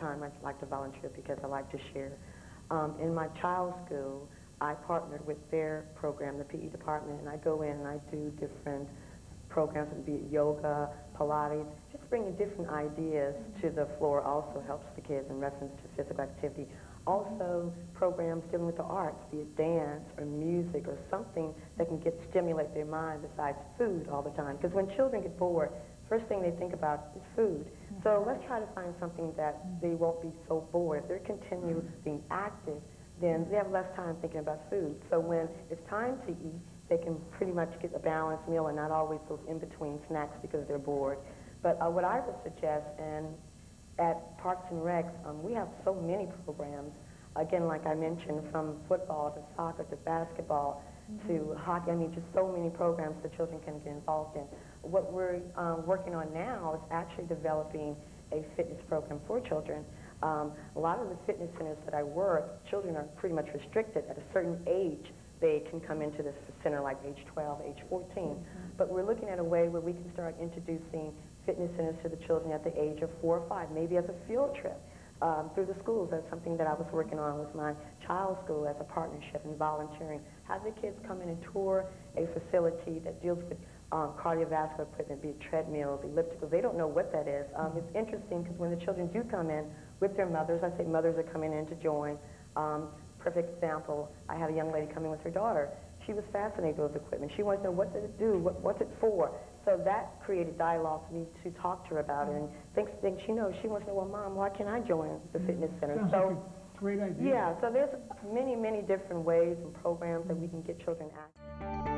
time I'd like to volunteer because I like to share. Um, in my child's school, I partnered with their program, the PE department, and I go in and I do different programs, be it yoga, Pilates, just bringing different ideas to the floor also helps the kids in reference to physical activity. Also, programs dealing with the arts, be it dance or music or something that can get stimulate their mind besides food all the time. Because when children get bored, first thing they think about is food. So let's try to find something that they won't be so bored. If they're continue being active, then they have less time thinking about food. So when it's time to eat, they can pretty much get a balanced meal and not always those in-between snacks because they're bored. But uh, what I would suggest, and at Parks and Recs, um, we have so many programs, again, like I mentioned, from football to soccer to basketball mm -hmm. To hockey. I mean, just so many programs the children can get involved in. What we're um, working on now is actually developing a fitness program for children. Um, a lot of the fitness centers that I work, children are pretty much restricted at a certain age they can come into this center like age 12, age 14. Mm -hmm. But we're looking at a way where we can start introducing fitness centers to the children at the age of four or five, maybe as a field trip um, through the schools. That's something that I was working on with my child's school as a partnership and volunteering. Have the kids come in and tour a facility that deals with um, cardiovascular equipment, be it treadmills, ellipticals. They don't know what that is. Um, it's interesting because when the children do come in with their mothers, I say mothers are coming in to join. Um, perfect example, I had a young lady coming with her daughter. She was fascinated with equipment. She wanted to know what does it do, what, what's it for. So that created dialogue for me to talk to her about it. And things, things she knows, she wants to know, well, Mom, why can't I join the fitness center? Sounds so, like a great idea. Yeah, so there's many, many different ways and programs that we can get children active.